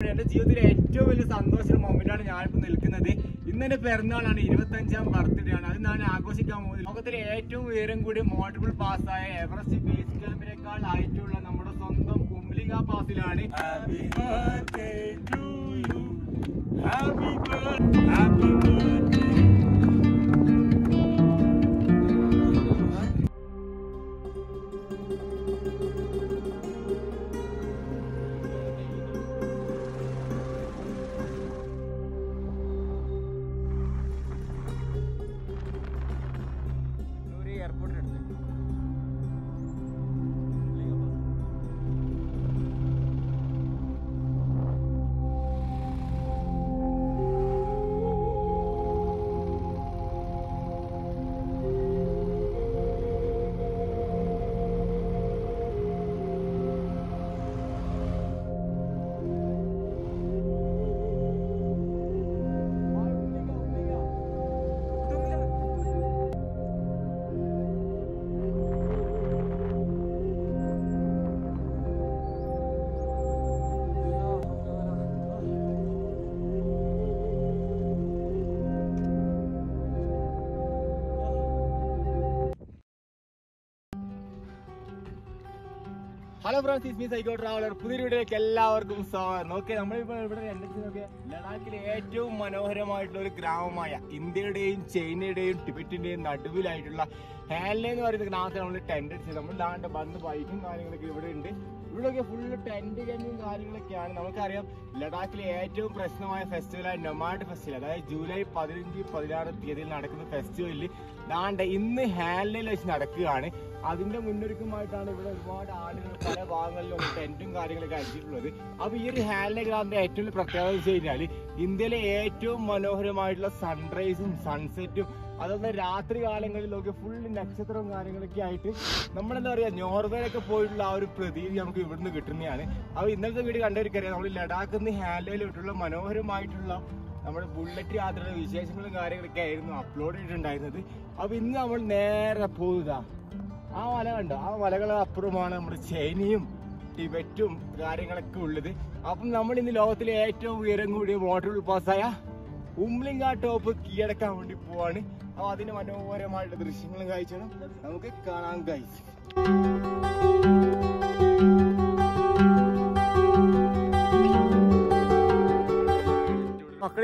എന്റെ ജീവിതത്തിലെ ഏറ്റവും വലിയ സന്തോഷമുള്ള മൊമെന്റാണ് ഞാനിപ്പോ നിൽക്കുന്നത് ഇന്ന് എന്റെ പിറന്നാളാണ് ഇരുപത്തഞ്ചാം ബർത്ത്ഡേ ആണ് അത് ഞാൻ ആഘോഷിക്കാൻ പോകുന്നത് ലോകത്തിലെ ഏറ്റവും ഉയരം കൂടി മോട്ടബിൾ പാസ്സായ എവറസ്റ്റ് ബേസ് ക്യാമ്പിനേക്കാൾ ആയിട്ടുള്ള നമ്മുടെ സ്വന്തം കുംലിക പാസിലാണ് ഹാപ്പി ടു. Happy happy. ഒരു ഹലോ ഫ്രണ്ട്സ് ഇസ്മി സൈക്കോ ട്രാവലർ പുതിയ വീഡിയോയിലേക്ക് എല്ലാവർക്കും സ്വാഗതം. ഓക്കെ നമ്മളിപ്പോൾ ഇവിടെ രണ്ടു നോക്കിയ ലഡാക്കിലെ ഏറ്റവും മനോഹരമായിട്ടുള്ള ഒരു ഗ്രാമമായ ഇന്ത്യയുടെയും ചൈനയുടെയും ടിബറ്റിന്റെയും നടുവിലായിട്ടുള്ള ഹാൻലെ എന്ന് പറയുന്ന ഗ്രാമത്തിൽ നമ്മൾ ടെന്റ് അടിച്ചത് നമ്മൾ ദാണ്ട് ബന്ധ ബൈക്കും കാര്യങ്ങളൊക്കെ ഇവിടെ ഉണ്ട്. ഇവിടെയൊക്കെ ഫുള്ള് ടെന്റ് കണ്ടും കാര്യങ്ങളൊക്കെയാണ്. നമുക്കറിയാം ലഡാക്കിലെ ഏറ്റവും പ്രശ്നമായ ഫെസ്റ്റിവലായ നൊമാഡ് ഫെസ്റ്റിവൽ അതായത് ജൂലൈ പതിനഞ്ച് പതിനാറ് തീയതിയിൽ നടക്കുന്ന ഫെസ്റ്റിവലിൽ ദാണ്ട് ഇന്ന് ഹാൻഡിൽ വെച്ച് നടക്കുകയാണ്. അതിന്റെ മുന്നൊരുക്കമായിട്ടാണ് ഇവിടെ ഒരുപാട് ആളുകൾ പല ഭാഗങ്ങളിലും ടെന്റും കാര്യങ്ങളൊക്കെ അടിച്ചിട്ടുള്ളത്. അപ്പൊ ഈ ഒരു ഹാൻലെ ഗ്രാമിന്റെ ഏറ്റവും വലിയ പ്രത്യേകത വെച്ച് കഴിഞ്ഞാൽ ഇന്ത്യയിലെ ഏറ്റവും മനോഹരമായിട്ടുള്ള സൺറൈസും സൺസെറ്റും അതുപോലെ രാത്രി കാലങ്ങളിലൊക്കെ ഫുള്ള് നക്ഷത്രവും കാര്യങ്ങളൊക്കെ ആയിട്ട് നമ്മളെന്താ പറയാ നോർവേയിലൊക്കെ പോയിട്ടുള്ള ആ ഒരു പ്രതീതി നമുക്ക് ഇവിടുന്ന് കിട്ടുന്നതാണ്. അപ്പൊ ഇന്നത്തെ വീട് കണ്ടവർക്കറിയാം നമ്മൾ ലഡാക്കിൽ നിന്ന് ഹാൻലയിലോട്ടുള്ള മനോഹരമായിട്ടുള്ള നമ്മുടെ ബുള്ളറ്റ് യാത്രയുടെ വിശേഷങ്ങളും കാര്യങ്ങളൊക്കെ ആയിരുന്നു അപ്ലോഡ് ചെയ്തിട്ടുണ്ടായിരുന്നത്. അപ്പൊ ഇന്ന് നമ്മൾ നേരെ പോവുക. ആ മല കണ്ടോ? ആ മലകളെ അപ്പുറമാണ് നമ്മുടെ ചൈനയും ടിബറ്റും കാര്യങ്ങളൊക്കെ ഉള്ളത്. അപ്പം നമ്മൾ ഇന്ന് ലോകത്തിലെ ഏറ്റവും ഉയരം കൂടിയ വാട്ടർ പാസ്സായ ഉംലിംഗ ടോപ്പ് കീഴടക്കാൻ വേണ്ടി പോവാണ്. അപ്പൊ അതിന് മനോഹരമായിട്ടുള്ള ദൃശ്യങ്ങളും കാഴ്ചകളും നമുക്ക് കാണാൻ കഴിച്ചു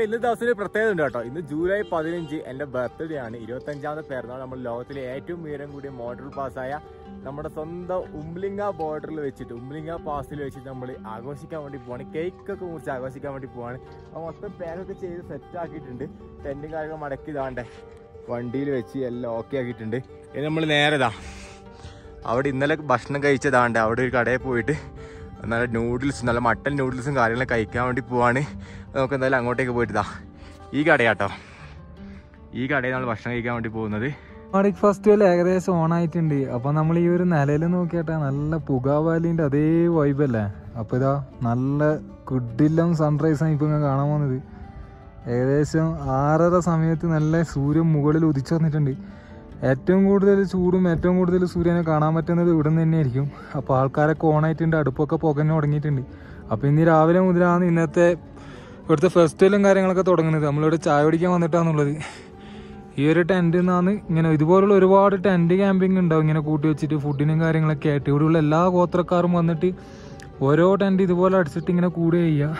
ഇന്ന് ദിവസം ഒരു പ്രത്യേകത ഉണ്ട് കേട്ടോ. ഇന്ന് ജൂലൈ പതിനഞ്ച് എന്റെ ബർത്ത്ഡേ ആണ്. ഇരുപത്തി അഞ്ചാമത്തെ പിറന്നാൾ നമ്മൾ ലോകത്തിലെ ഏറ്റവും ഉയരം കൂടിയ മോട്ടോർ പാസ്സായ നമ്മുടെ സ്വന്തം ഉംലിംഗ ബോർഡറിൽ വെച്ചിട്ട് ഉംലിംഗ പാസിൽ വെച്ചിട്ട് നമ്മൾ ആഘോഷിക്കാൻ വേണ്ടി പോവാണ്. കേക്ക് ഒക്കെ മുറിച്ച് ആഘോഷിക്കാൻ വേണ്ടി പോവാണ്. അപ്പോൾ മൊത്തം പേരൊക്കെ ചെയ്ത് സെറ്റ് ആക്കിയിട്ടുണ്ട്. ടെന്റും കാര്യങ്ങൾ മടക്കി ഇതാണ്ടേ വണ്ടിയിൽ വെച്ച് എല്ലാം ഓക്കെ ആക്കിയിട്ടുണ്ട്. ഇനി നമ്മൾ നേരെതാ അവിടെ ഇന്നലെ ഭക്ഷണം കഴിച്ചതാണ്ട് അവിടെ ഒരു കടയിൽ പോയിട്ട് നല്ല നൂഡിൽസ് നല്ല മട്ടൻ നൂഡിൽസും കാര്യങ്ങളൊക്കെ കഴിക്കാൻ വേണ്ടി പോവാണ്. നമുക്ക് എന്തായാലും അങ്ങോട്ടേക്ക് പോയിട്ട് ഈ കടയാട്ടോ. ഈ കടയിൽ നമ്മൾ ഭക്ഷണം കഴിക്കാൻ വേണ്ടി പോകുന്നത്. ബ്രേക്ക്ഫാസ്റ്റ് ഫെസ്റ്റിവൽ ഏകദേശം ഓണായിട്ടുണ്ട് അപ്പൊ നമ്മൾ ഈ ഒരു നിലയിൽ നോക്കിയാട്ടാ നല്ല പുകാവാലിന്റെ അതേ വൈബല്ലേ അപ്പൊ ഇതാ നല്ല കുഡില്ലം സൺറൈസ് ആണ് ഇപ്പൊ ഇങ്ങനെ കാണാൻ പോകുന്നത് ഏകദേശം ആറര സമയത്ത് നല്ല സൂര്യൻ മുകളിൽ ഉദിച്ചു വന്നിട്ടുണ്ട്. ഏറ്റവും കൂടുതൽ ചൂടും ഏറ്റവും കൂടുതൽ സൂര്യനെ കാണാൻ പറ്റുന്നത് ഇവിടെ നിന്ന് തന്നെയായിരിക്കും. അപ്പോൾ ആൾക്കാരൊക്കെ ഓണായിട്ടുണ്ട് അടുപ്പൊക്കെ പുകഞ്ഞു തുടങ്ങിയിട്ടുണ്ട്. അപ്പോൾ ഇന്ന് രാവിലെ മുതലാണ് ഇന്നത്തെ ഇവിടുത്തെ ഫെസ്റ്റിവലും കാര്യങ്ങളൊക്കെ തുടങ്ങുന്നത്. നമ്മളിവിടെ ചായ പിടിക്കാൻ വന്നിട്ടാന്നുള്ളത്. ഈ ഒരു ടെന്റിൽ നിന്നാണ് ഇങ്ങനെ ഇതുപോലുള്ള ഒരുപാട് ടെന്റ് ക്യാമ്പിംഗ് ഉണ്ടാവും. ഇങ്ങനെ കൂട്ടി വെച്ചിട്ട് ഫുഡിനും കാര്യങ്ങളൊക്കെ ആയിട്ട്. ഇവിടെയുള്ള എല്ലാ ഗോത്രക്കാരും വന്നിട്ട് ഓരോ ടെന്റ് ഇതുപോലെ അടിച്ചിട്ട് ഇങ്ങനെ കൂടുക ചെയ്യുക.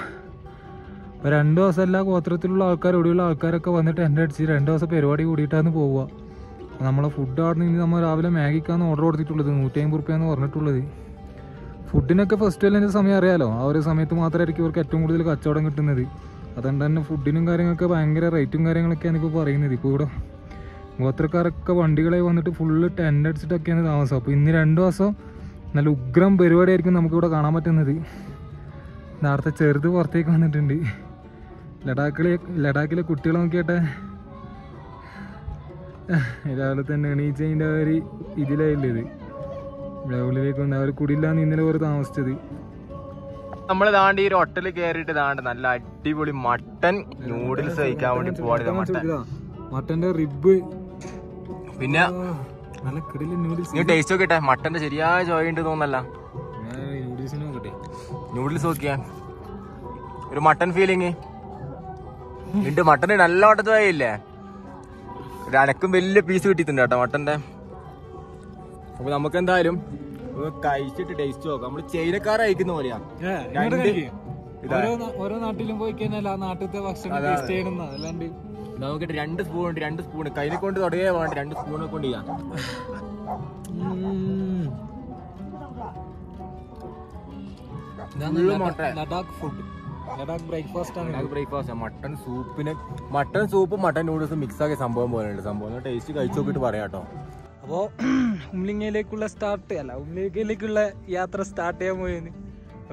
അപ്പോൾ രണ്ട് ദിവസം എല്ലാ ഗോത്രത്തിലുള്ള ആൾക്കാർ ഇവിടെയുള്ള ആൾക്കാരൊക്കെ വന്നിട്ട് ടെന്റ് അടിച്ച് രണ്ട് ദിവസം പരിപാടി കൂടിയിട്ടാണ് പോവുക. നമ്മളെ ഫുഡ് നിന്ന് നമ്മൾ രാവിലെ മാഗിക്കാന്ന് ഓർഡർ കൊടുത്തിട്ടുള്ളത്. നൂറ്റി അമ്പത് റുപ്യാന്ന് പറഞ്ഞിട്ടുള്ളത്. ഫുഡിനൊക്കെ ഫെസ്റ്റിവലിന്റെ സമയം അറിയാലോ. ആ ഒരു സമയത്ത് മാത്രമായിരിക്കും ഇവർക്ക് ഏറ്റവും കൂടുതൽ കച്ചവടം കിട്ടുന്നത്. അതുകൊണ്ട് തന്നെ ഫുഡിനും കാര്യങ്ങളൊക്കെ ഭയങ്കര റേറ്റും കാര്യങ്ങളൊക്കെയാണ് ഇപ്പോൾ പറയുന്നത്. ഇപ്പോൾ ഇവിടെ ഗോത്രക്കാരൊക്കെ വണ്ടികളെ വന്നിട്ട് ഫുള്ള് ടെന്റ് അടിച്ചിട്ടൊക്കെയാണ് താമസം. അപ്പോൾ ഇന്ന് രണ്ട് മാസം നല്ല ഉഗ്രം പരിപാടിയായിരിക്കും നമുക്കിവിടെ കാണാൻ പറ്റുന്നത്. നേരത്തെ ചെറുത് പുറത്തേക്ക് വന്നിട്ടുണ്ട്. ലഡാക്കിലെ ലഡാക്കിലെ കുട്ടികളെ നോക്കിയട്ടെ. രാവിലെ തന്നെ എണീച്ചതിന്റെ ഒരു ഇതിലായില്ലേ ഇത് ഇവിടെ ഉള്ളിലേക്ക് വന്ന് അവർ കുടിയില്ലാന്ന് ഇന്നലെ വേറെ താമസിച്ചത്. നമ്മൾ ദാണ്ട് ഈ ഒരു ഹോട്ടലിൽ കയറിയിട്ട് ദാണ്ട് നല്ല അടിപൊളി മട്ടൻ നൂഡിൽസ് കഴിക്കാൻ വേണ്ടി പോവാണ് മട്ടൻ. മട്ടന്റെ റിബ് പിന്നെ നല്ല കിടിലൻ നൂഡിൽസ് നീ ടേസ്റ്റ് നോക്കിട്ടെ മട്ടന്റെ ശരിയായ ജോയി ഉണ്ട് തോന്നല്ല നോക്കട്ടെ. നൂഡിൽസ് നോക്കിയാ. ഒരു മട്ടൻ ഫീലിങ് ഉണ്ട് മട്ടന് നല്ല മട്ടൻ ഇല്ലേ? ഒരു അനക്കും വലിയ പീസ് കിട്ടിയിട്ടുണ്ട് കേട്ടോ മട്ടന്റെ. അപ്പൊ നമുക്ക് എന്തായാലും കഴിച്ചിട്ട് ടേസ്റ്റ് നോക്കാം. നമ്മൾ ചൈനക്കാരായിരിക്കുന്ന കഴിക്കുന്ന പോലെയാ. രണ്ട് ഓരോ നാട്ടിലും പോയി കഴിഞ്ഞാൽ ആ നാട്ടിലത്തെ ഭക്ഷണം ടേസ്റ്റ് ചെയ്യണമെന്ന അല്ലാണ്ട് നമുക്ക് രണ്ട് സ്പൂൺ ഉണ്ട് രണ്ട് സ്പൂൺ കയ്യിനെ കൊണ്ട് തുടങ്ങിയേ വേണ്ട രണ്ട് സ്പൂണെ കൊണ്ട് ചെയ്യാം. ലഡാക്ക് ഫുഡ് ലഡാക്ക് ബ്രേക്ക്ഫാസ്റ്റ് ആണ്. Breakfast mutton സൂപ്പിന് mutton soup mutton noodles mix ആക്കിയ സംഭവം പോലെയുണ്ട്. സംഭവം ടേസ്റ്റ് കഴിച്ചു നോക്കിട്ട് പറയാം കേട്ടോ. അപ്പോ ഉമ്ലിങ്ങയിലേക്കുള്ള സ്റ്റാർട്ട് അല്ല ഉമ്ലിങ്ങയിലേക്കുള്ള യാത്ര സ്റ്റാർട്ട് ചെയ്യാൻ പോയെന്ന്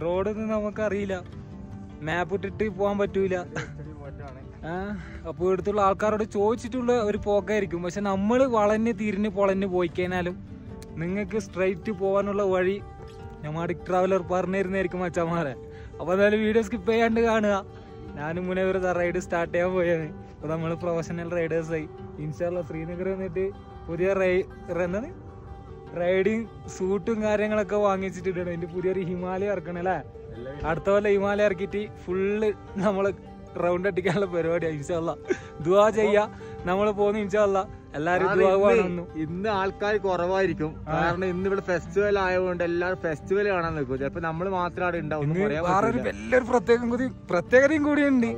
റോഡൊന്നും നമുക്കറിയില്ല. മാപ്പ് ഇട്ടിട്ട് പോകാൻ പറ്റൂല. അപ്പോൾ ഇവിടുത്തുള്ള ആൾക്കാരോട് ചോദിച്ചിട്ടുള്ള ഒരു പോക്കായിരിക്കും. പക്ഷെ നമ്മൾ വളഞ്ഞ് തിരിഞ്ഞ് പൊളഞ്ഞ് പോയി കഴിഞ്ഞാലും നിങ്ങൾക്ക് സ്ട്രൈറ്റ് പോകാനുള്ള വഴി ഞമാടിക് ട്രാവലർ പറഞ്ഞിരുന്നായിരിക്കും അച്ഛന്മാരെ അപ്പോൾ എന്തായാലും വീഡിയോ സ്കിപ്പ് ചെയ്യാണ്ട് കാണുക. ഞാനും മുന്നേ ഒരു റൈഡ് സ്റ്റാർട്ട് ചെയ്യാൻ പോയത് അപ്പോൾ നമ്മൾ പ്രൊഫഷണൽ റൈഡേഴ്സായി ഇൻഷാല്ല ശ്രീനഗർ വന്നിട്ട് പുതിയ റൈ എന്താണ്? റൈഡിങ് സൂട്ടും കാര്യങ്ങളൊക്കെ വാങ്ങിച്ചിട്ടുണ്ട് അതിന്റെ പുതിയൊരു ഹിമാലയ ഇറക്കണം അല്ലേ? അടുത്ത പോലെ ഹിമാലയ ഇറക്കിയിട്ട് ഫുള്ള് നമ്മൾ റൗണ്ട് അടിക്കാനുള്ള പരിപാടിയാണ് ഇൻഷാല്ല ദുവാ ചെയ്യാ. നമ്മൾ പോന്ന് ഇൻഷാല്ല എല്ലാരും ഇന്ന് ആൾക്കാർ കുറവായിരിക്കും. കാരണം ഇന്ന് ഇവിടെ ഫെസ്റ്റിവൽ ആയതുകൊണ്ട് എല്ലാവരും ഫെസ്റ്റിവൽ കാണാൻ നിൽക്കും. ചിലപ്പോ നമ്മൾ മാത്രം അവിടെ ഉണ്ടാവും. വലിയൊരു പ്രത്യേകം കൂടി പ്രത്യേകതയും കൂടി ഉണ്ട്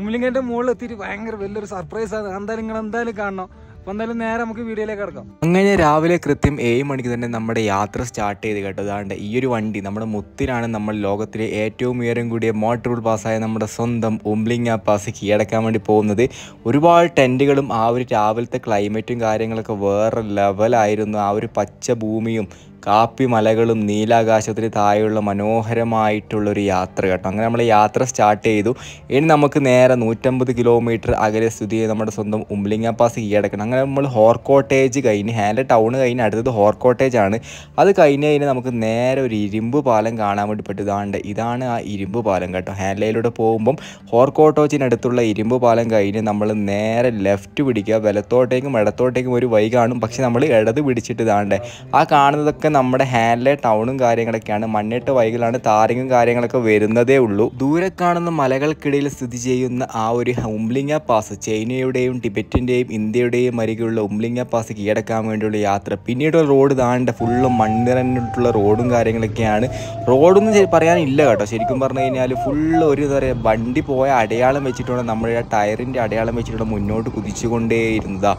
ഉമ്ലിങ്ങന്റെ മുകളിൽ എത്തിയിട്ട് ഭയങ്കര വലിയൊരു സർപ്രൈസ് ആണ്. എന്തായാലും നിങ്ങൾ എന്തായാലും കാണണം. എന്തായാലും നേരെ നമുക്ക് വീഡിയോയിലേക്ക് കിടക്കാം. അങ്ങനെ രാവിലെ കൃത്യം ഏഴ് മണിക്ക് തന്നെ നമ്മുടെ യാത്ര സ്റ്റാർട്ട് ചെയ്ത് കേട്ടോ. അതാണ്ട് ഈ ഒരു വണ്ടി നമ്മുടെ മുത്തിനാണ് നമ്മൾ ലോകത്തിലെ ഏറ്റവും ഉയരം കൂടിയ മോട്ടോർ പാസ്സായ നമ്മുടെ സ്വന്തം ഉംലിംഗ പാസ് കീഴടക്കാൻ വേണ്ടി പോകുന്നത്. ഒരുപാട് ടെന്റുകളും ആ ഒരു രാവിലത്തെ ക്ലൈമറ്റും കാര്യങ്ങളൊക്കെ വേറെ ലെവലായിരുന്നു ആ ഒരു പച്ച ഭൂമിയും കാപ്പി മലകളും നീലാകാശത്തിന് താഴെയുള്ള മനോഹരമായിട്ടുള്ളൊരു യാത്ര കേട്ടോ. അങ്ങനെ നമ്മൾ യാത്ര സ്റ്റാർട്ട് ചെയ്തു. ഇനി നമുക്ക് നേരെ നൂറ്റമ്പത് കിലോമീറ്റർ അകലെ സ്ഥിതി ചെയ്ത് നമ്മുടെ സ്വന്തം ഉംലിംഗ പാസ് കീഴടക്കണം. അങ്ങനെ നമ്മൾ ഹോർക്കോട്ടേജ് കഴിഞ്ഞ് ഹാൻഡ് ടൗൺ കഴിഞ്ഞ് അടുത്തത് ഹോർക്കോട്ടേജ് ആണ് അത് കഴിഞ്ഞ് കഴിഞ്ഞാൽ നമുക്ക് നേരെ ഒരു ഇരുമ്പ് പാലം കാണാൻ വേണ്ടി പറ്റും. ഇതാണ് ആ ഇരുമ്പ് പാലം കേട്ടോ. ഹാൻഡ്ലയിലൂടെ പോകുമ്പം ഹോർക്കോട്ടോച്ചിനടുത്തുള്ള ഇരുമ്പ് പാലം കഴിഞ്ഞ് നമ്മൾ നേരെ ലെഫ്റ്റ് പിടിക്കുക. വലത്തോട്ടേക്കും ഇടത്തോട്ടേക്കും ഒരു വൈ കാണും. പക്ഷെ നമ്മൾ ഇടത് പിടിച്ചിട്ട് ഇതാണ്ട് ആ കാണുന്നതൊക്കെ നമ്മുടെ ഹാൻഡിലെ ടൗണും കാര്യങ്ങളൊക്കെയാണ്. മണ്ണിട്ട് വൈകലാണ് താരങ്ങും കാര്യങ്ങളൊക്കെ വരുന്നതേ ഉള്ളൂ. ദൂരെ കാണുന്ന മലകൾക്കിടയിൽ സ്ഥിതി ചെയ്യുന്ന ആ ഒരു ഉംലിംഗ പാസ് ചൈനയുടെയും ടിബറ്റിന്റെയും ഇന്ത്യയുടെയും അരികെയുള്ള ഉംലിംഗ പാസ് കീഴടക്കാൻ വേണ്ടിയുള്ള യാത്ര. പിന്നീട് റോഡ് താണ്ട ഫുള്ള് മണ്ണിറഞ്ഞിട്ടുള്ള റോഡും കാര്യങ്ങളൊക്കെയാണ്. റോഡൊന്നും പറയാനില്ല കേട്ടോ. ശരിക്കും പറഞ്ഞു കഴിഞ്ഞാൽ ഫുള്ള് ഒരു എന്താ പറയുക വണ്ടി പോയ അടയാളം വെച്ചിട്ടുണ്ട് നമ്മുടെ ടയറിന്റെ അടയാളം വെച്ചിട്ടുണ്ട് മുന്നോട്ട് കുതിച്ചുകൊണ്ടേയിരുന്നതാ.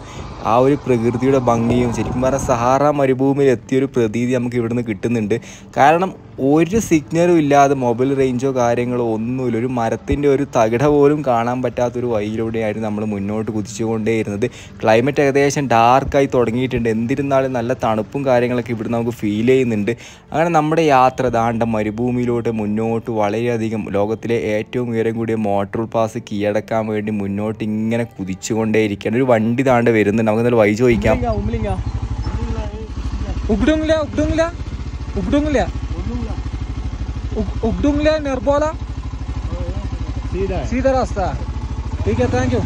ആ ഒരു പ്രകൃതിയുടെ ഭംഗിയും ശരിക്കും പറഞ്ഞാൽ സഹാറ മരുഭൂമിയിൽ എത്തിയൊരു പ്രതീതി നമുക്ക് ഇവിടുന്ന് കിട്ടുന്നുണ്ട്. കാരണം ഒരു സിഗ്നലും ഇല്ലാതെ മൊബൈൽ റേഞ്ചോ കാര്യങ്ങളോ ഒന്നുമില്ല. ഒരു മരത്തിന്റെ ഒരു തകിട പോലും കാണാൻ പറ്റാത്തൊരു വഴിയിലൂടെയായിരുന്നു നമ്മൾ മുന്നോട്ട് കുതിച്ചുകൊണ്ടേയിരുന്നത്. ക്ലൈമറ്റ് ഏകദേശം ഡാർക്കായി തുടങ്ങിയിട്ടുണ്ട്. എന്നിരുന്നാലും നല്ല തണുപ്പും കാര്യങ്ങളൊക്കെ ഇവിടെ നമുക്ക് ഫീൽ ചെയ്യുന്നുണ്ട്. അങ്ങനെ നമ്മുടെ യാത്ര ദാണ്ട മരുഭൂമിയിലോട്ട് മുന്നോട്ട് വളരെയധികം ലോകത്തിലെ ഏറ്റവും ഉയരം കൂടിയ മോട്ടോർ പാസ് കീഴടക്കാൻ വേണ്ടി മുന്നോട്ട് ഇങ്ങനെ കുതിച്ചുകൊണ്ടേയിരിക്കുകയാണ്. ഒരു വണ്ടി താണ്ട് വരുന്നുണ്ട്. നമുക്ക് നല്ല വഴി ചോദിക്കാം. ഉപ്പിടുങ്ങില്ല ഉപ്പിടുങ്ങില്ല ഉഗ്ഡുംഗ്ല उगडुंगले निर्बोला सीधा रास्ता. ठीक है थैंक यू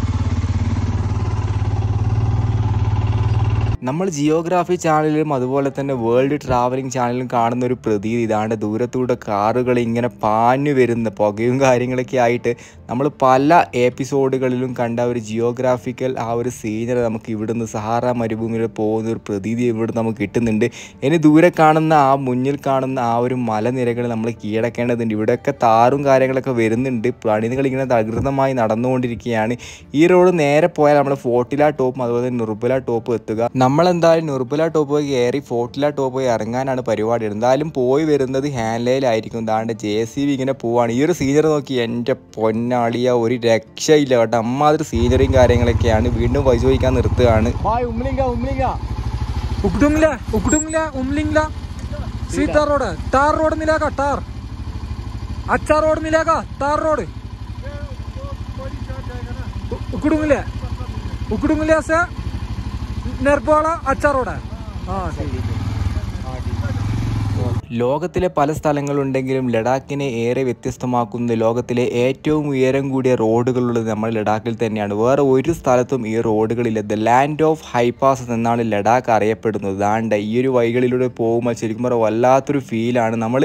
നമ്മൾ ജിയോഗ്രാഫി ചാനലിലും അതുപോലെ തന്നെ വേൾഡ് ട്രാവലിംഗ് ചാനലിലും കാണുന്ന ഒരു പ്രതീതി ഇതാണ്ട് ദൂരത്തൂടെ കാറുകൾ ഇങ്ങനെ പാഞ്ഞു വരുന്ന പുകയും കാര്യങ്ങളൊക്കെ ആയിട്ട് നമ്മൾ പല എപ്പിസോഡുകളിലും കണ്ട ഒരു ജിയോഗ്രാഫിക്കൽ ആ ഒരു സീനറി നമുക്ക് ഇവിടുന്ന് സഹാറ മരുഭൂമിയിൽ പോകുന്ന ഒരു പ്രതീതി ഇവിടെ നമുക്ക് കിട്ടുന്നുണ്ട്. ഇനി ദൂരെ കാണുന്ന ആ മുന്നിൽ കാണുന്ന ആ ഒരു മലനിരകൾ നമ്മൾ കീഴടക്കേണ്ടതുണ്ട്. ഇവിടെയൊക്കെ താറും കാര്യങ്ങളൊക്കെ വരുന്നുണ്ട്. പണികൾ ഇങ്ങനെ തകൃതമായി നടന്നുകൊണ്ടിരിക്കുകയാണ്. ഈ റോഡ് നേരെ പോയാൽ നമ്മൾ ഫോർട്ടില ടോപ്പും അതുപോലെ തന്നെ നിർബല ടോപ്പും എത്തുക. നമ്മളെന്തായാലും നുർബുല ടോപ്പ് പോയി കയറി ഫോർട്ടില ടോപ്പ് പോയി ഇറങ്ങാനാണ് പരിപാടി. എന്തായാലും പോയി വരുന്നത് ഹാൻഡ്ലൈലായിരിക്കും. താണ്ട് ജെ സി ബി ഇങ്ങനെ പോവാണ്. ഈ ഒരു സീനറി നോക്കി എന്റെ പൊന്നാളിയ ഒരു രക്ഷയില്ല കേട്ടോ. അമ്മാതിരി സീനറിയും കാര്യങ്ങളൊക്കെയാണ് വീണ്ടും പരിശോധിക്കാൻ നിർത്തുകയാണ്. Road tar road road tar road. Sir. നെർബോള അച്ചാറോടെ. ലോകത്തിലെ പല സ്ഥലങ്ങളുണ്ടെങ്കിലും ലഡാക്കിനെ ഏറെ വ്യത്യസ്തമാക്കുന്നത് ലോകത്തിലെ ഏറ്റവും ഉയരം കൂടിയ റോഡുകളുള്ളത് നമ്മുടെ ലഡാക്കിൽ തന്നെയാണ്. വേറെ ഒരു സ്ഥലത്തും ഈ റോഡുകളില്ല. The land of high pass എന്നാണ് ലഡാക്ക് അറിയപ്പെടുന്നത്. ദാണ്ട ഈ ഒരു വഴികളിലൂടെ പോകുമ്പോൾ ശരിക്കും പറഞ്ഞാൽ വല്ലാത്തൊരു ഫീലാണ് നമ്മൾ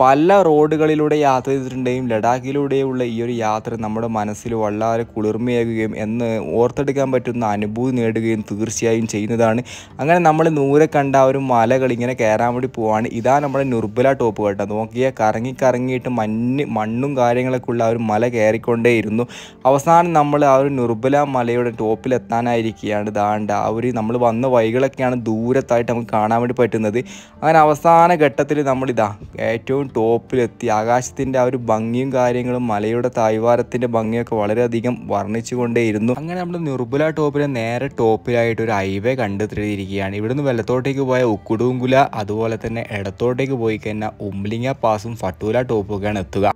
പല റോഡുകളിലൂടെ യാത്ര ചെയ്തിട്ടുണ്ടെങ്കിലും ലഡാക്കിലൂടെയുള്ള ഈ ഒരു യാത്ര നമ്മുടെ മനസ്സിൽ വളരെ കുളിർമയേകുകയും എന്ന് ഓർത്തെടുക്കാൻ പറ്റുന്ന അനുഭൂതി നേടുകയും തീർച്ചയായും ചെയ്യുന്നതാണ്. അങ്ങനെ നമ്മൾ നൂരെ കണ്ട ആ ഒരു മലകൾ ഇങ്ങനെ കയറാൻ വേണ്ടി പോവാണ്. ഇതാ നമ്മുടെ നുർബല ടോപ്പ് കേട്ടോ. നോക്കിയാൽ കറങ്ങി കറങ്ങിയിട്ട് മഞ്ഞ് മണ്ണും കാര്യങ്ങളൊക്കെ ഉള്ള ആ ഒരു മല കയറിക്കൊണ്ടേയിരുന്നു. അവസാനം നമ്മൾ ആ ഒരു നുർബല മലയുടെ ടോപ്പിലെത്താനായിരിക്കുകയാണ് ദാണ്ട ആ ഒരു നമ്മൾ വന്ന വഴികളൊക്കെയാണ് ദൂരത്തായിട്ട് നമുക്ക് കാണാൻ വേണ്ടി പറ്റുന്നത്. അങ്ങനെ അവസാന ഘട്ടത്തിൽ നമ്മളിതാ ഏറ്റവും ടോപ്പിലെത്തി. ആകാശത്തിന്റെ ആ ഒരു ഭംഗിയും കാര്യങ്ങളും മലയുടെ തായ്വാരത്തിന്റെ ഭംഗിയൊക്കെ വളരെയധികം വർണിച്ചുകൊണ്ടേയിരുന്നു. അങ്ങനെ നമ്മൾ നിർബുല ടോപ്പിലെ നേരെ ടോപ്പിലായിട്ട് ഒരു ഹൈവേ കണ്ടെത്തിയിരിക്കുകയാണ്. ഇവിടുന്ന് വെള്ളത്തോട്ടേക്ക് പോയ ഉക്കുടുങ്കുല അതുപോലെ തന്നെ ഇടത്തോട്ടേക്ക് പോയി കഴിഞ്ഞാൽ ഉംലിംഗ പാസും ഫട്ടൂല ടോപ്പൊക്കെയാണ് എത്തുക.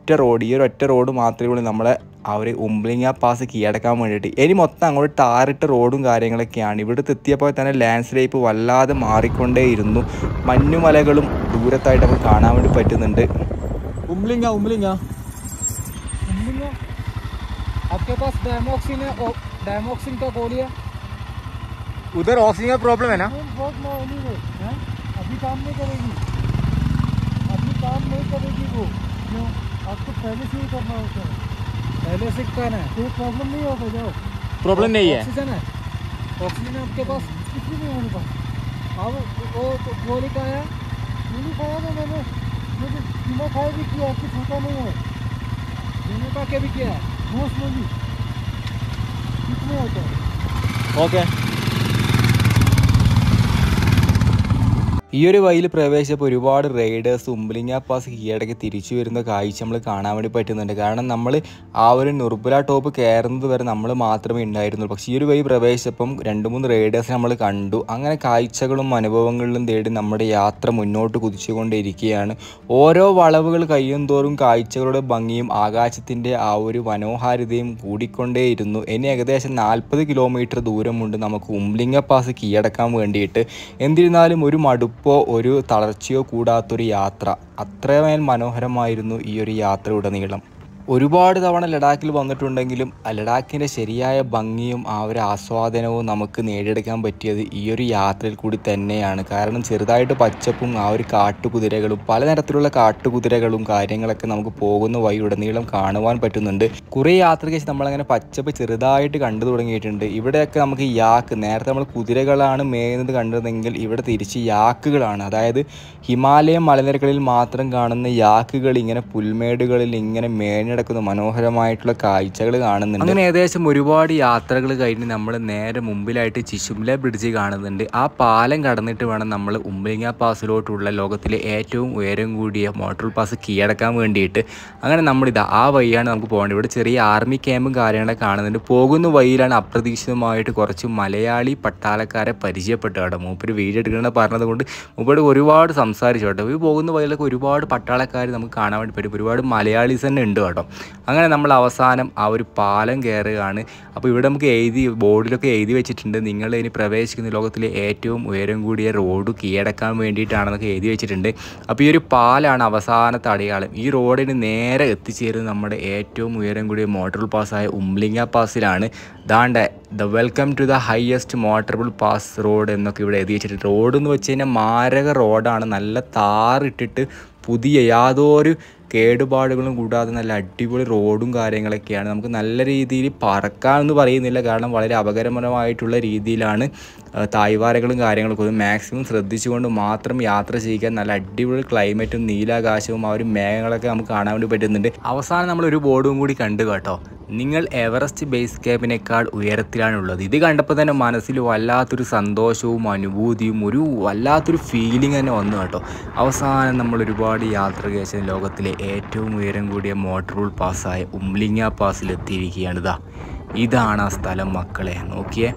ഒറ്റ റോഡ് ഈ ഒരു ഒറ്റ റോഡ് മാത്രമേ ഉള്ളൂ നമ്മളെ ആ ഒരു ഉംബ്ലിങ്ങ പാസ് കീഴടക്കാൻ വേണ്ടിയിട്ട് ഇനി മൊത്തം അങ്ങോട്ട് ടാറിട്ട റോഡും കാര്യങ്ങളൊക്കെയാണ് ഇവിടുത്തെ എത്തിയപ്പോൾ തന്നെ ലാൻഡ്സ്കേപ്പ് വല്ലാതെ മാറിക്കൊണ്ടേയിരുന്നു മഞ്ഞുമലകളും ദൂരത്തായിട്ട് നമുക്ക് കാണാൻ വേണ്ടി പറ്റുന്നുണ്ട് उमलिंगा उमलिंगा उमलिंगा आपके पास डायमोक्सिन है ओ, डायमोक्सिन का गोली है उधर ऑक्सीजन का प्रॉब्लम है ना बहुत मामूली है हैं? अभी काम नहीं करेगी अभी काम नहीं करेगी वो क्यों आपको पहले से ही करना होता है पहले से करना है। कोई प्रॉब्लम नहीं होगा जाओ। प्रॉब्लम नहीं है। ऑक्सीजन है। ऑक्सीजन आपके पास कितनी नहीं होने पास अब वो तो गोली का है गोली खाया ना मैंने मुझे कीमा खाया भी किया आपको छोटा नहीं है। दोनों का क्या भी किया? है घोष मिली कितने होता है? ओके ഈ ഒരു വഴിയിൽ പ്രവേശിച്ചപ്പോൾ ഒരുപാട് റൈഡേഴ്സ് ഉംബ്ലിങ്ങ പാസ് കീഴടക്കി തിരിച്ചു വരുന്ന കാഴ്ച നമ്മൾ കാണാൻ വേണ്ടി പറ്റുന്നുണ്ട്. കാരണം നമ്മൾ ആ ഒരു നുർബുല ടോപ്പ് കയറുന്നത് വരെ നമ്മൾ മാത്രമേ ഉണ്ടായിരുന്നുള്ളൂ. പക്ഷേ ഈ ഒരു വഴി പ്രവേശിച്ചപ്പം രണ്ട് മൂന്ന് റൈഡേഴ്സ് നമ്മൾ കണ്ടു. അങ്ങനെ കാഴ്ചകളും അനുഭവങ്ങളിലും തേടി നമ്മുടെ യാത്ര മുന്നോട്ട് കുതിച്ചുകൊണ്ടിരിക്കുകയാണ്. ഓരോ വളവുകൾ കഴിയും തോറും കാഴ്ചകളുടെ ഭംഗിയും ആകാശത്തിന്റെ ആ ഒരു മനോഹാരിതയും കൂടിക്കൊണ്ടേയിരുന്നു. ഇനി ഏകദേശം നാൽപ്പത് കിലോമീറ്റർ ദൂരമുണ്ട് നമുക്ക് ഉംലിംഗ പാസ് കീഴടക്കാൻ വേണ്ടിയിട്ട്. എന്നിരുന്നാലും ഒരു മടുപ്പോ ഒരു തളർച്ചയോ കൂടാത്തൊരു യാത്ര. അത്രമേൽ മനോഹരമായിരുന്നു ഈ ഒരു യാത്രയുടനീളം ഒരുപാട് തവണ ലഡാക്കിൽ വന്നിട്ടുണ്ടെങ്കിലും ലഡാക്കിന്റെ ശരിയായ ഭംഗിയും ആ ഒരു ആസ്വാദനവും നമുക്ക് നേടിയെടുക്കാൻ പറ്റിയത് ഈ ഒരു യാത്രയിൽ കൂടി തന്നെയാണ്. കാരണം ചെറുതായിട്ട് പച്ചപ്പും ആ ഒരു കാട്ടുകുതിരകളും പലതരത്തിലുള്ള കാട്ടുകുതിരകളും കാര്യങ്ങളൊക്കെ നമുക്ക് പോകുന്ന വഴി ഉടനീളം കാണുവാൻ പറ്റുന്നുണ്ട്. കുറേ യാത്രയ്ക്ക് ശേഷം നമ്മളങ്ങനെ പച്ചപ്പ് ചെറുതായിട്ട് കണ്ടു തുടങ്ങിയിട്ടുണ്ട്. ഇവിടെയൊക്കെ നമുക്ക് യാക്ക് നേരത്തെ നമ്മൾ കുതിരകളാണ് മേയുന്നത് കണ്ടതെങ്കിൽ ഇവിടെ തിരിച്ച് യാക്കുകളാണ്. അതായത് ഹിമാലയം മലനിരകളിൽ മാത്രം കാണുന്ന യാക്കുകൾ ഇങ്ങനെ പുൽമേടുകളിൽ ഇങ്ങനെ മേഞ്ഞടക്കുന്ന മനോഹരമായിട്ടുള്ള കാഴ്ചകൾ കാണുന്നുണ്ട്. അങ്ങനെ ഏകദേശം ഒരുപാട് യാത്രകൾ കഴിഞ്ഞ് നമ്മൾ നേരെ മുമ്പിലായിട്ട് ചിശുംല ബ്രിഡ്ജ് കാണുന്നുണ്ട്. ആ പാലം കടന്നിട്ട് വേണം നമ്മൾ ഉംബലിങ്ങ പാസിലോട്ടുള്ള ലോകത്തിലെ ഏറ്റവും ഉയരം കൂടിയ മോട്ടോർ പാസ് കീഴടക്കാൻ വേണ്ടിയിട്ട്. അങ്ങനെ നമ്മളിതാ ആ വഴിയാണ് നമുക്ക് പോകേണ്ടത്. ഇവിടെ ചെറിയ ആർമി ക്യാമ്പും കാര്യങ്ങളൊക്കെ കാണുന്നുണ്ട്. പോകുന്ന വഴിയിലാണ് അപ്രതീക്ഷിതമായിട്ട് കുറച്ച് മലയാളി പട്ടാളക്കാരെ പരിചയപ്പെട്ടു കേട്ടോ. മൂപ്പര് വീഡിയോ എടുക്കണമെന്ന് പറഞ്ഞത് കൊണ്ട് മൂപ്പര് ഒരുപാട് സംസാരിച്ചു കേട്ടോ. ഈ പോകുന്ന വഴിയിലൊക്കെ ഒരുപാട് പട്ടാളക്കാർ നമുക്ക് കാണാൻ വേണ്ടി പറ്റും. ഒരുപാട് മലയാളീസ് തന്നെ ഉണ്ട് കേട്ടോ. അങ്ങനെ നമ്മൾ അവസാനം ആ ഒരു പാലം കയറുകയാണ്. അപ്പോൾ ഇവിടെ നമുക്ക് എഴുതി ബോർഡിലൊക്കെ എഴുതി വെച്ചിട്ടുണ്ട്. നിങ്ങൾ ഇനി പ്രവേശിക്കുന്ന ലോകത്തിലെ ഏറ്റവും ഉയരം കൂടിയ റോഡ് കീഴടക്കാൻ വേണ്ടിയിട്ടാണെന്നൊക്കെ എഴുതി വെച്ചിട്ടുണ്ട്. അപ്പോൾ ഈ ഒരു പാലാണ് അവസാനത്തെ അടയാളം. ഈ റോഡിന് നേരെ എത്തിച്ചേരുന്നത് നമ്മുടെ ഏറ്റവും ഉയരം കൂടിയ മോട്ടോർ പാസ്സായ ഉംലിംഗ പാസിലാണ്. ദാണ്ട the welcome to the highest motorable pass road എന്നൊക്കെ ഇവിടെ എഴുതി വെച്ചിട്ടുണ്ട്. റോഡ് എന്ന് വെച്ച് കഴിഞ്ഞാൽ മാരക റോഡാണ്. നല്ല താറിട്ടിട്ട് പുതിയ യാതൊരു കേടുപാടുകളും കൂടാതെ നല്ല അടിപൊളി റോഡും കാര്യങ്ങളൊക്കെയാണ്. നമുക്ക് നല്ല രീതിയിൽ പറക്കാമെന്ന് പറയുന്നില്ല. കാരണം വളരെ അപകടപരമായിട്ടുള്ള രീതിയിലാണ് തായ്വാരകളും കാര്യങ്ങളൊക്കെ ഒരു മാക്സിമം ശ്രദ്ധിച്ചുകൊണ്ട് മാത്രം യാത്ര ചെയ്യുക. നല്ല അടിപൊളി ക്ലൈമറ്റും നീലാകാശവും ആ ഒരു മേഘങ്ങളൊക്കെ നമുക്ക് കാണാൻ വേണ്ടി പറ്റുന്നുണ്ട്. അവസാനം നമ്മൾ ഒരു ബോർഡും കൂടി കണ്ടു കേട്ടോ. നിങ്ങൾ എവറസ്റ്റ് ബേസ് ക്യാമ്പിനേക്കാൾ ഉയരത്തിലാണുള്ളത്. ഇത് കണ്ടപ്പോൾ തന്നെ മനസ്സിൽ വല്ലാത്തൊരു സന്തോഷവും അനുഭൂതിയും ഒരു വല്ലാത്തൊരു ഫീലിംഗ് തന്നെ വന്നു കേട്ടോ. അവസാനം നമ്മൾ ഒരുപാട് യാത്ര കഴിച്ച ലോകത്തിലെ ഏറ്റവും ഉയരം കൂടിയ മോട്ടോർ പാസ്സായ ഉംലിംഗ പാസ്സിലെത്തിയിരിക്കുകയാണിതാ ഇതാണ് ആ സ്ഥലം മക്കളെ. നോക്കിയേ.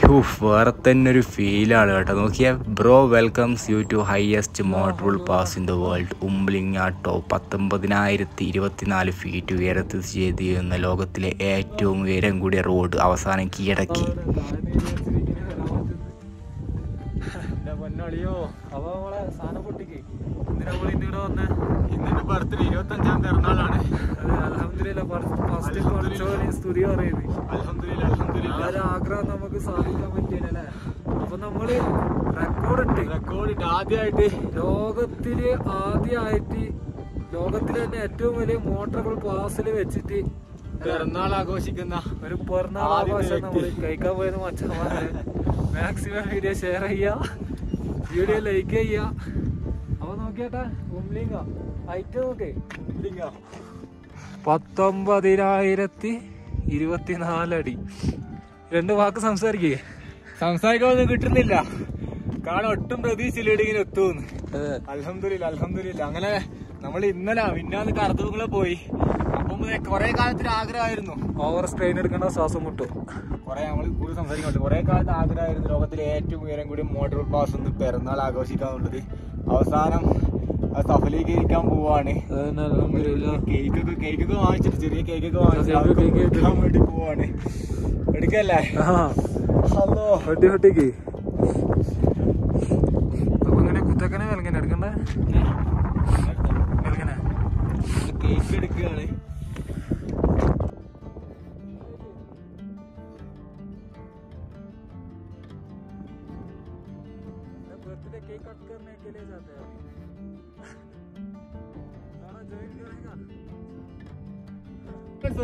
ഹ്യൂഫ് വേറെ തന്നെ ഒരു ഫീലാണ് കേട്ടോ. നോക്കിയാൽ bro welcomes you to highest motorable pass in the world Umling to പത്തൊമ്പതിനായിരത്തി ഇരുപത്തിനാല് ഫീറ്റ് ഉയരത്തിൽ സ്ഥിതി ചെയ്യുന്ന ലോകത്തിലെ ഏറ്റവും ഉയരം കൂടിയ റോഡ് അവസാനം കീഴടക്കി. നമ്മളെ സാധനം പൊട്ടിക്ക്. എന്തിനാ നമ്മൾ ഇന്നിവിടെ വന്നേ ഇന്നിന്റെ ബർത്ത്ഡേ ഇരുപത്തി അഞ്ചാം പിറന്നാളാണ് അലഹമില്ല ഫസ്റ്റ് കുറച്ചോനെ സ്തുതി പറയുന്നത് അൽഹംദുലില്ലാ അൽഹംദുലില്ലാ. ആ ഒരു ആഗ്രഹം നമുക്ക് സാധിക്കാൻ പറ്റിയല്ലേ അപ്പൊ നമ്മൾ റെക്കോർഡ് റെക്കോർഡ് ഇട്ട് റെക്കോർഡ് ആദ്യമായിട്ട്. ലോകത്തിൽ ആദ്യമായിട്ട് ലോകത്തിലെ തന്നെ ഏറ്റവും വലിയ മോട്ടോർ ക്ലാസ്സിൽ വെച്ചിട്ട് പിറന്നാൾ ആഘോഷിക്കുന്ന ഒരു പിറന്നാൾ ആഘോഷം നമ്മൾ. കഴിക്കാൻ പോയത് മാക്സിമം വീഡിയോ ഷെയർ ചെയ്യാ വീഡിയോ ലൈക്ക് ചെയ്യാ അപ്പൊ നോക്കിയേട്ടാ ഉംലിംഗ ഹൈറ്റ് നോക്കേ പത്തൊമ്പതിനായിരത്തി ഇരുപത്തിനാലടി രണ്ട് വാക്ക് സംസാരിക്കേ. സംസാരിക്കാനൊന്നും കിട്ടുന്നില്ല. കാരണം ഒട്ടും പ്രതീക്ഷയില്ല ഇങ്ങനെ എത്തുമെന്ന്. അലഹമില്ല അൽഹംദുലില്ല അങ്ങനെ നമ്മൾ ഇന്നലെ പിന്നാന്ന് കറുത്തുങ്ങളെ പോയി. അപ്പം കുറെ കാലത്തിന് ആഗ്രഹമായിരുന്നു. ഓവർ സ്ട്രെയിൻ എടുക്കേണ്ട ശ്വാസം മുട്ടു. കുറെ നമ്മൾ കൂടുതൽ സംസാരിക്കുന്നുണ്ട് കുറെ കാലത്ത് ആഗ്രഹമായിരുന്നു. ലോകത്തിലെ ഏറ്റവും ഉയരം കൂടി മോട്ടോർ പാസ് ഒന്ന് പിറന്നാൾ ആഘോഷിക്കാന്നുള്ളത്. അവസാനം സഫലീകരിക്കാൻ പോവാണ്. കേക്കൊക്കെ കേക്കൊക്കെ വാങ്ങിച്ചിട്ട് ചെറിയ കേക്കൊക്കെ വാങ്ങിച്ചിട്ട് വേണ്ടി പോവാണ്. എടുക്കല്ലേ? ഹലോ. അപ്പൊ ഇങ്ങനെ കുത്തക്കനെ വിലങ്ങനെ എടുക്കണ്ടേ? വിലങ്ങനെ കേക്ക് എടുക്കുകയാണ്.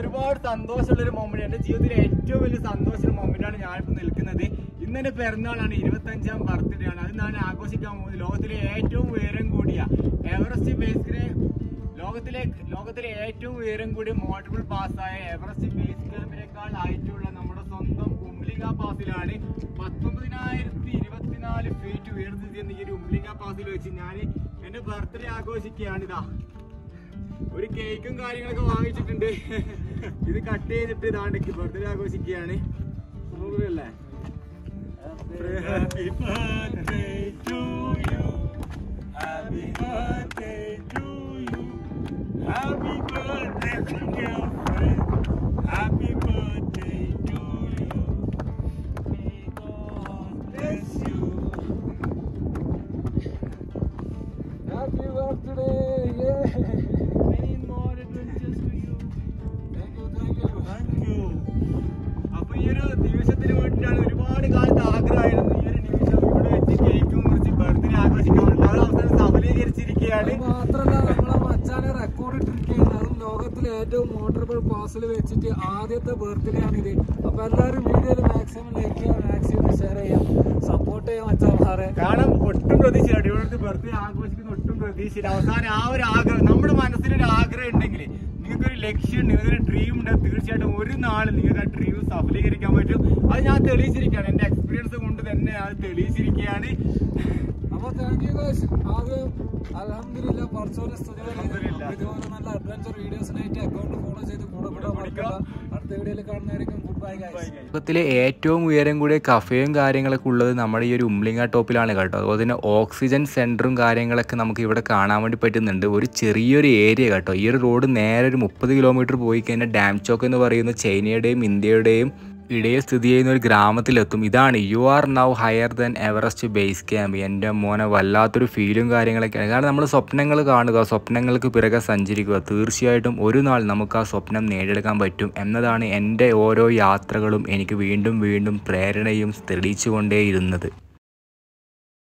ഒരുപാട് സന്തോഷമുള്ള ഒരു മൊമെന്റ് എന്റെ ജീവിതത്തിലെ ഏറ്റവും വലിയ സന്തോഷമുള്ള മൊമെന്റാണ് ആണ് ഞാനിപ്പോ നിൽക്കുന്നത്. ഇന്ന് എന്റെ പിറന്നാളാണ് ഇരുപത്തി അഞ്ചാം ബർത്ത്ഡേ ആണ്. അത് ഞാൻ ആഘോഷിക്കാൻ പോകുന്നത്. ലോകത്തിലെ ഏറ്റവും ഉയരം കൂടിയ എവറസ്റ്റ് ബേസിനെ ലോകത്തിലെ ലോകത്തിലെ ഏറ്റവും ഉയരം കൂടിയ മോട്ടബിൾ പാസ്സായ എവറസ്റ്റ് ബേസ് ക്യാമ്പിനേക്കാൾ ആയിട്ടുള്ള നമ്മുടെ സ്വന്തം ഉംലിക പാസിലാണ് പത്തൊമ്പതിനായിരത്തി ഇരുപത്തിനാല് ഫീറ്റ് ഉയർന്നു ചെന്ന ഈ ഒരു ഉംലിക പാസിൽ വെച്ച് ഞാൻ എന്റെ ബർത്ത്ഡേ ആഘോഷിക്കുകയാണിതാ ഒരു കേക്കും കാര്യങ്ങളൊക്കെ വാങ്ങിച്ചിട്ടുണ്ട്. ഇത് കട്ട് ചെയ്തിട്ട് ഇതാണ്ട് ബർത്ത്ഡേ ആഘോഷിക്കുകയാണ്. അല്ലേ മച്ചാനെ റെക്കോർഡ് ചെയ്യുന്നത് അതും ലോകത്തിലെ ഏറ്റവും മോട്ടറബിൾ പാസിൽ വെച്ചിട്ട് ആദ്യത്തെ ബർത്ത്ഡേ ആണിത് അപ്പൊ എല്ലാവരും വീഡിയോയിൽ മാക്സിമം ലൈക്ക് ചെയ്യാം മാക്സിമം ഷെയർ ചെയ്യാം. സപ്പോർട്ട് ചെയ്യാം അച്ഛന്മാരെ കാരണം ഒട്ടും പ്രതീക്ഷയില്ല. അടിപൊളി ബർത്ത്ഡേ ആഘോഷിക്കുന്ന ഒട്ടും പ്രതീക്ഷയില്ല. അവസാനം ആ ഒരു ആഗ്രഹം നമ്മുടെ മനസ്സിലൊരു ആഗ്രഹം ഉണ്ടെങ്കിൽ നിങ്ങൾക്കൊരു ലക്ഷ്യം ഉണ്ട് നിങ്ങൾക്കൊരു ഡ്രീം ഉണ്ട്. തീർച്ചയായിട്ടും ഒരു നാൾ നിങ്ങൾക്ക് ആ ഡ്രീം സഫലീകരിക്കാൻ പറ്റും. അത് ഞാൻ തെളിയിച്ചിരിക്കുകയാണ്. എന്റെ എക്സ്പീരിയൻസ് കൊണ്ട് തന്നെ അത് തെളിയിച്ചിരിക്കുകയാണ്. അപ്പൊ താങ്ക് യു ഗൈസ് ആദ്യം അലഹമില്ല പറച്ചോലെ ഇതുപോലെ നല്ല അഡ്വഞ്ചർ വീഡിയോസിനായിട്ട് അക്കൗണ്ട് ഫോളോ ചെയ്ത് കൂടെ കൂടെ മറക്കുക അടുത്ത വീഡിയോയിൽ കാണുന്നതായിരിക്കും ഗുഡ് ബൈ ഗൈസ് ലോകത്തിലെ ഏറ്റവും ഉയരം കൂടിയ കഫയും കാര്യങ്ങളൊക്കെ ഉള്ളത് നമ്മുടെ ഈ ഒരു ഉംലിംഗ ടോപ്പിലാണ് കേട്ടോ. അതുപോലെ തന്നെ ഓക്സിജൻ സെന്ററും കാര്യങ്ങളൊക്കെ നമുക്ക് ഇവിടെ കാണാൻ വേണ്ടി പറ്റുന്നുണ്ട്. ഒരു ചെറിയൊരു ഏരിയ കേട്ടോ. ഈ ഒരു റോഡ് നേരെ ഒരു മുപ്പത് കിലോമീറ്റർ പോയി കഴിഞ്ഞാൽ ഡാം ചോക്ക് എന്ന് പറയുന്ന ചൈനയുടെയും ഇന്ത്യയുടെയും ഇടയിൽ സ്ഥിതി ചെയ്യുന്ന ഒരു ഗ്രാമത്തിലെത്തും. ഇതാണ് you are now higher than Everest base camp എന്റെ മോനെ വല്ലാത്തൊരു ഫീലും കാര്യങ്ങളൊക്കെയാണ്. കാരണം നമ്മൾ സ്വപ്നങ്ങൾ കാണുക സ്വപ്നങ്ങൾക്ക് പിറകെ സഞ്ചരിക്കുക തീർച്ചയായിട്ടും ഒരു നാൾ നമുക്ക് ആ സ്വപ്നം നേടിയെടുക്കാൻ പറ്റും എന്നതാണ് എന്റെ ഓരോ യാത്രകളും എനിക്ക് വീണ്ടും വീണ്ടും പ്രേരണയും തെളിയിച്ചുകൊണ്ടേയിരുന്നത്.